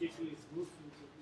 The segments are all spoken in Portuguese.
education is moved into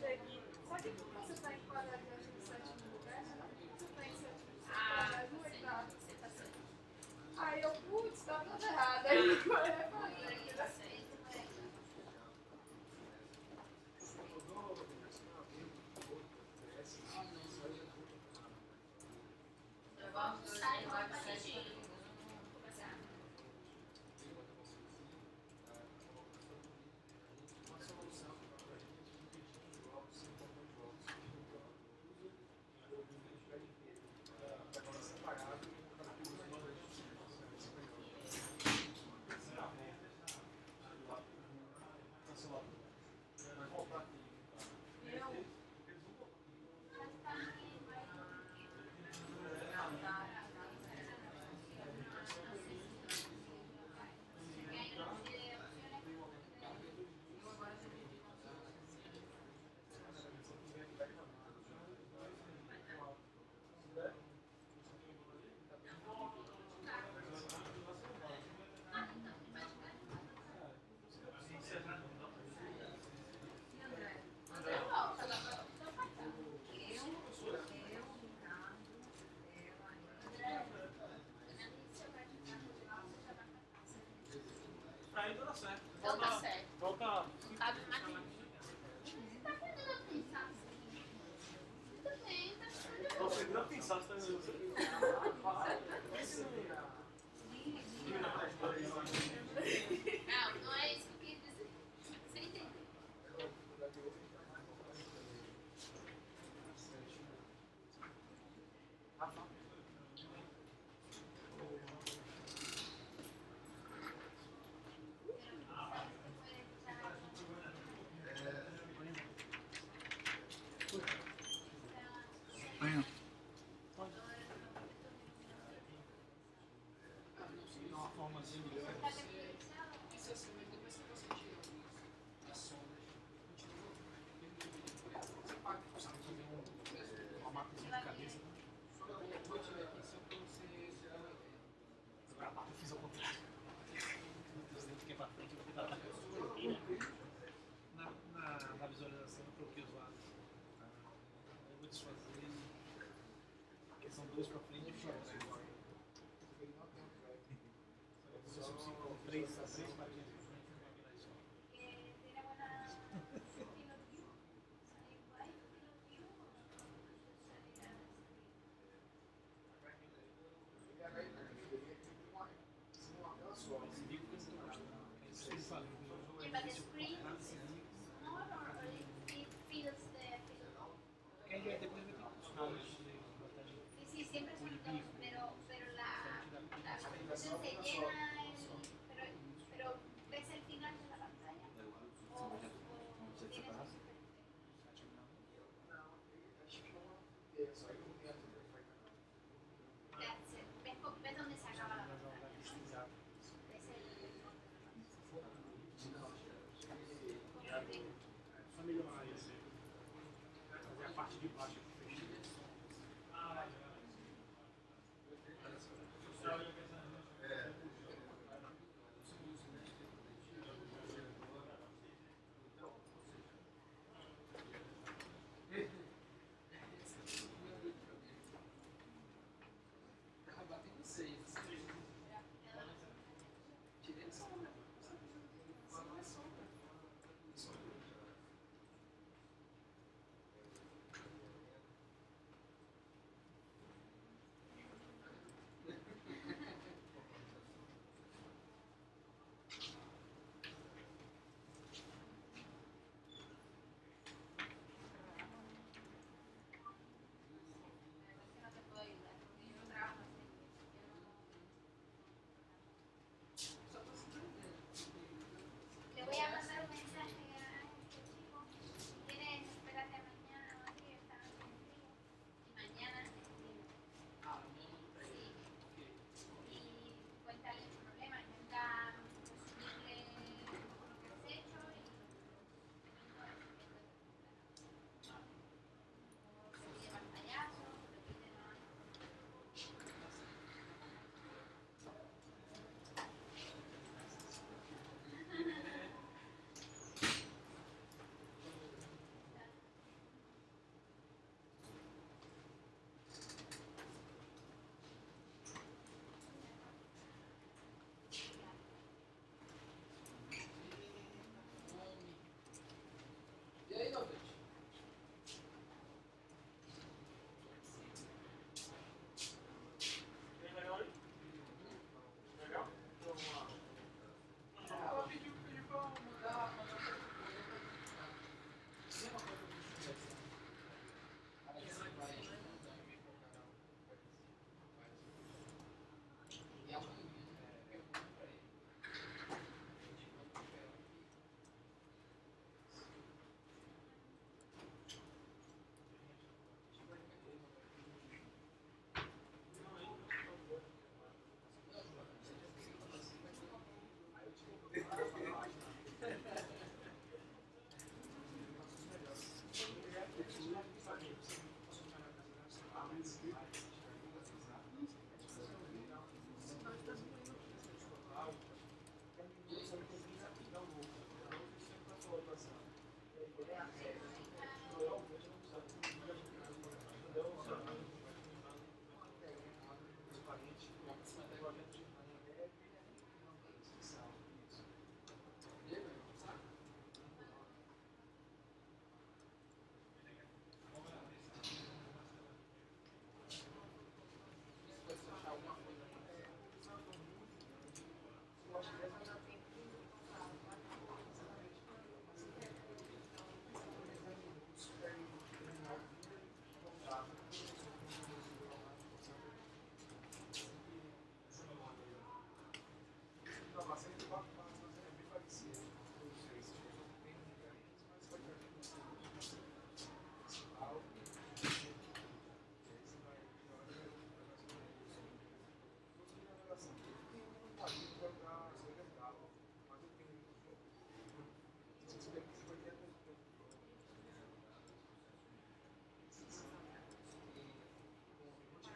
Só que você está enquadrado, eu acho que sétimo? Você está em sétimo lugar. Aí eu, putz, tá tudo errado. Aí tá certo. Então tá certo. Volta. Sabe, mas... Tá fazendo a pensar. Muito bem, tá chorando. Você não pensar. Você tá pensando. Assim, Três, três partidas.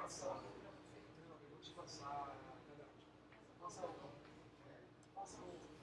Passar. Eu vou te passar. Passa o.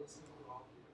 listen to all of you.